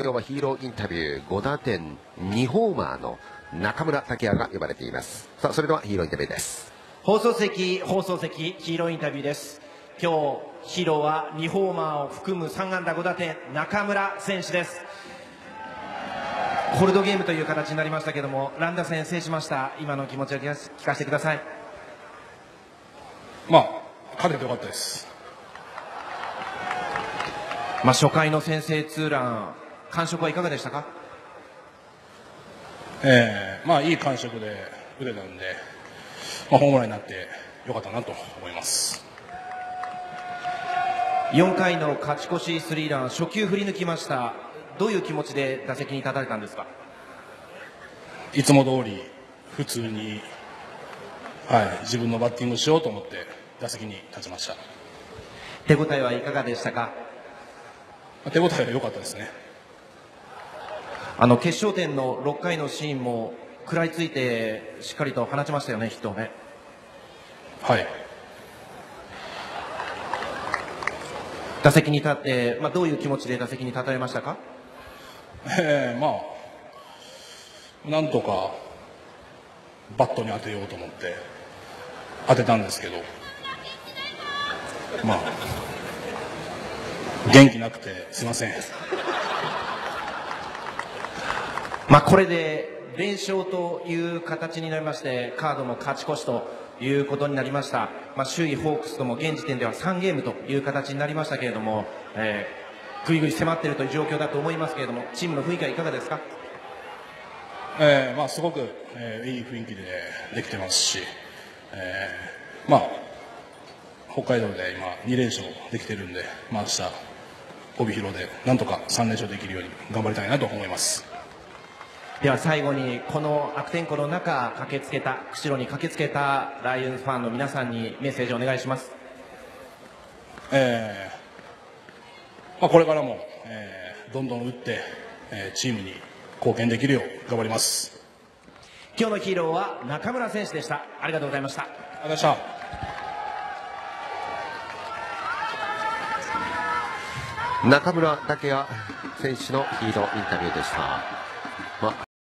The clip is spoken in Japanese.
今日はヒーローインタビュー5打点2ホーマーの中村武也が呼ばれています。さあそれではヒーローインタビューです。放送席放送席ヒーローインタビューです。今日ヒーローは2ホーマーを含む3安打5打点中村選手です。ホールドゲームという形になりましたけども乱打戦制しました。今の気持ちを聞かせてください。まあ勝ててよかったです。まあ初回の先制ツーラン感触はいかがでしたか？えー、まあいい感触で打てたんで、まあ、ホームランになってよかったなと思います。4回の勝ち越しスリーラン初球振り抜きました。どういう気持ちで打席に立たれたんですか？いつも通り普通に、はい、自分のバッティングしようと思って打席に立ちました。手応えはいかがでしたか？手応えは良かったですねあの決勝点の6回のシーンも食らいついてしっかりと放ちましたよね、ヒットをね。はい。打席に立って、まあ、どういう気持ちで打席に立たれましたか、えー、まあなんとかバットに当てようと思って当てたんですけどまあ元気なくてすいませんまあ、これで連勝という形になりましてカードも勝ち越しということになりました、まあ、首位ホークスとも現時点では3ゲームという形になりましたけれども、えー、ぐいぐい迫っているという状況だと思いますけれどもチームの雰囲気はいかがですか、えーまあ、すごく、えー、いい雰囲気でできてますし、えーまあ、北海道で今2連勝できているんで、まあ、明日帯広でなんとか3連勝できるように頑張りたいなと思います。では最後にこの悪天候の中駆けつけた釧路に駆けつけたライオンズファンの皆さんにメッセージをお願いします、えーまあ、これからも、えー、どんどん打って、えー、チームに貢献できるよう頑張ります。今日のヒーローは中村選手でした。ありがとうございました。ありがとうございました。中村武也選手のヒーローインタビューでした。